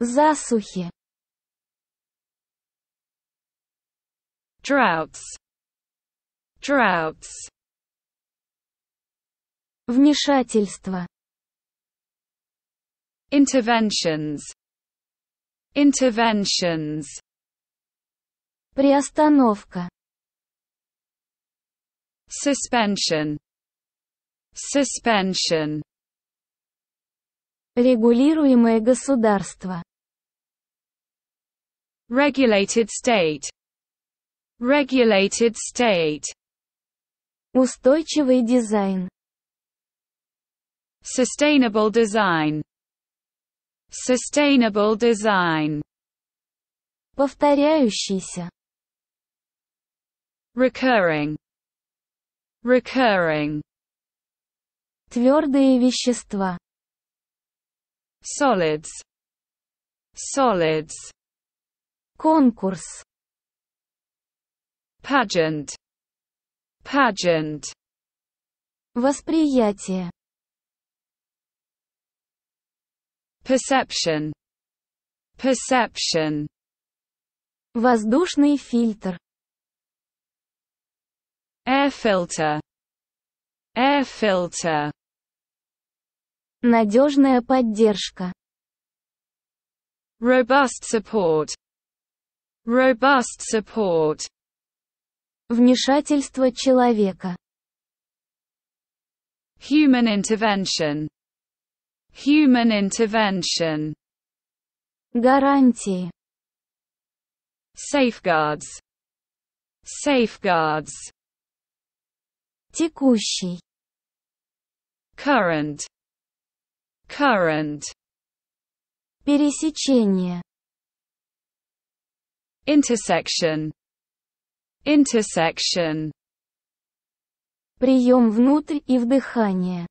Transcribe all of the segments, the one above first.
Засухи. droughts, droughts, Вмешательство. interventions, interventions, Приостановка. suspension, suspension, Регулируемое государство. regulated state, regulated state, Устойчивый дизайн. sustainable design, sustainable design, Повторяющийся. recurring, recurring, Твердые вещества. solids, solids, Конкурс. pageant, pageant, Восприятие. perception, perception, Воздушный фильтр. air filter, air filter, Надежная поддержка. robust support, robust support, Вмешательство человека. human intervention, human intervention, Гарантии. safeguards, safeguards, Текущий. current, current, Пересечение. intersection, intersection, Прием внутрь и вдыхание.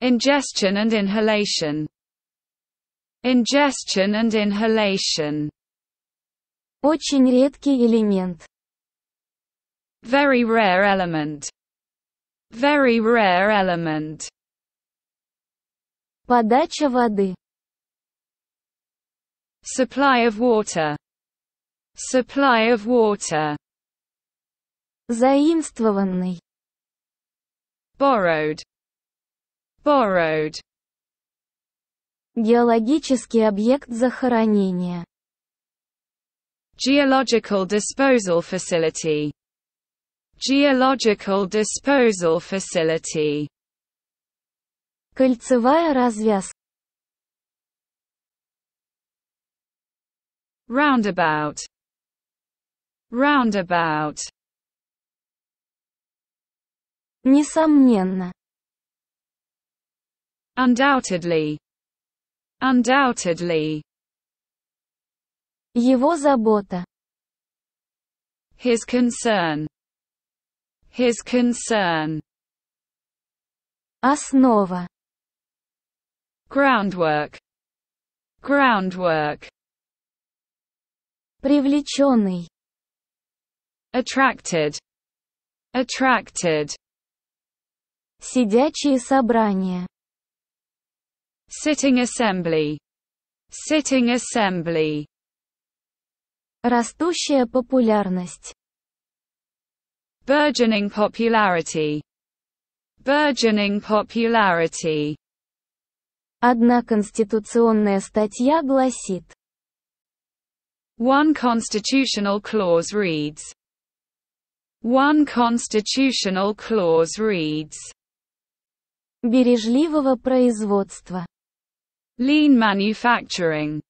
ingestion and inhalation, ingestion and inhalation, Очень редкий элемент. very rare element, very rare element, Подача воды. supply of water, supply of water, Заимствованный. borrowed, borrowed, Геологический объект захоронения. geological disposal facility, geological disposal facility, Кольцевая развязка. roundabout, roundabout, Несомненно. undoubtedly, undoubtedly, Его забота. his concern, his concern, Основа. groundwork, groundwork, Привлеченный. attracted, attracted, Сидячие собрания. sitting assembly, sitting assembly, Растущая популярность. burgeoning popularity, burgeoning popularity, Одна конституционная статья гласит. one constitutional clause reads, one constitutional clause reads, Бережливого производства. lean manufacturing,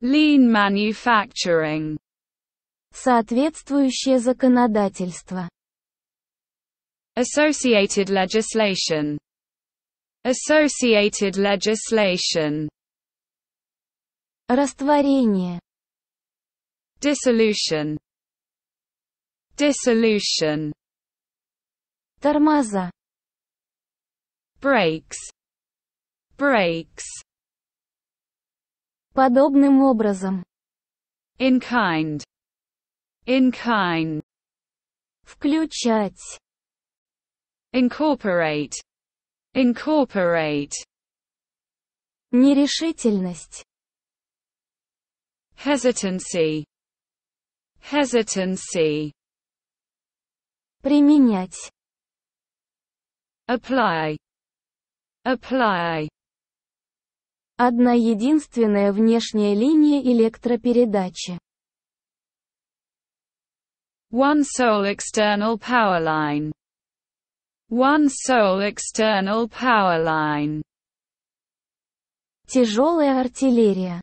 lean manufacturing, Соответствующее законодательство. associated legislation, associated legislation, Растворение. Dissolution. Dissolution. Тормоза. Brakes. Brakes. Подобным образом. In kind. In kind. Включать. Incorporate. Incorporate. Нерешительность. Hesitancy. hesitancy, Применять. apply, apply, Одна единственная внешняя линия электропередачи. one sole external power line, one sole external power line, Тяжелая артиллерия.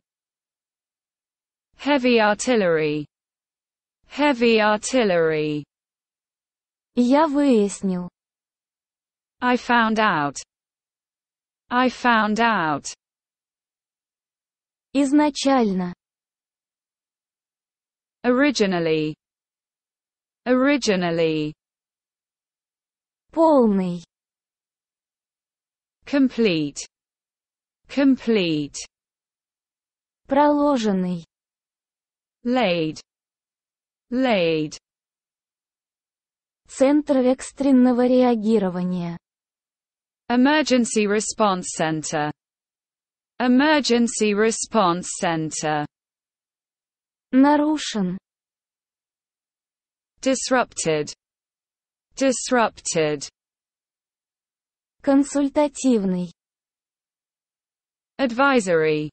heavy artillery, heavy artillery, Я выяснил. I found out, I found out, Изначально. originally, originally, Полный. complete, complete, Проложенный. laid, laid, Центр экстренного реагирования. emergency response center, emergency response center, Нарушен. disrupted, disrupted, Консультативный. advisory,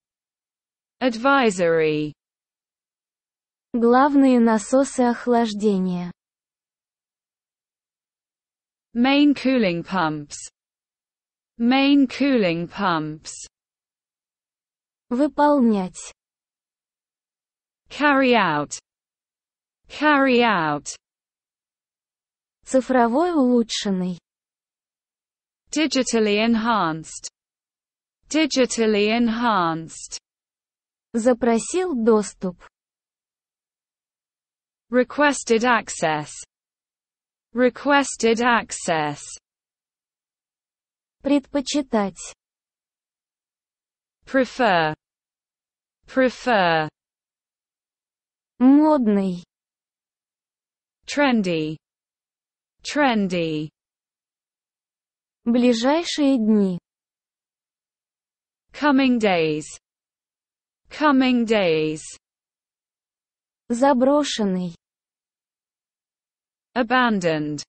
advisory, Главные насосы охлаждения. main cooling pumps, main cooling pumps, Выполнять. carry out, carry out, Цифровой улучшенный. digitally enhanced, digitally enhanced, Запросил доступ. requested access, requested access, Предпочитать. prefer, prefer, Модный. trendy, trendy, Ближайшие дни. coming days, coming days, Заброшенный. abandoned,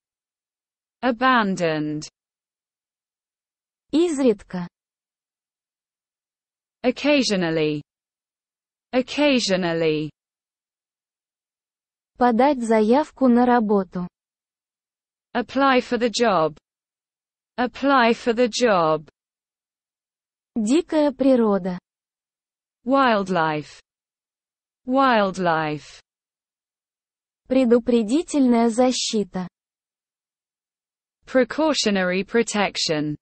abandoned, Изредка. occasionally, occasionally, Подать заявку на работу. apply for the job, apply for the job, Дикая природа. wildlife, wildlife, Предупредительная защита. precautionary protection,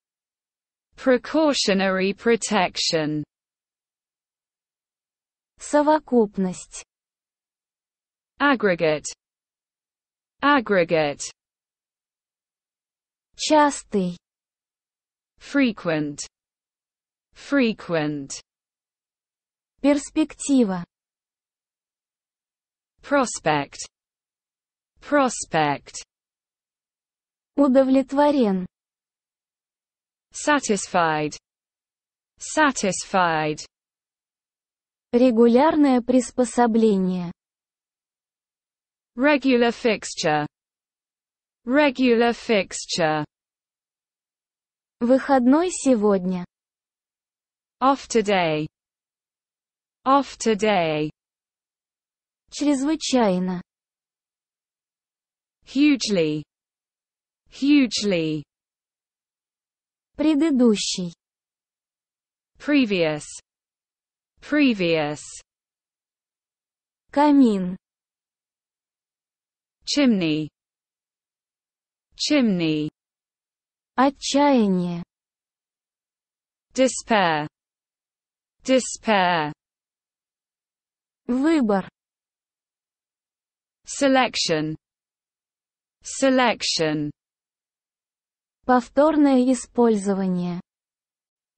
precautionary protection, Совокупность. aggregate, aggregate, Частый. frequent, frequent, Перспектива. prospect, prospect, Удовлетворен. satisfied, satisfied, Регулярное приспособление. regular fixture, regular fixture, Выходной сегодня. off today, off today, Чрезвычайно. hugely, hugely, Предыдущий. previous, previous, Камин. chimney, chimney, Отчаяние. despair, despair, Выбор. selection, selection, Повторное использование.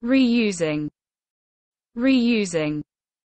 reusing, reusing,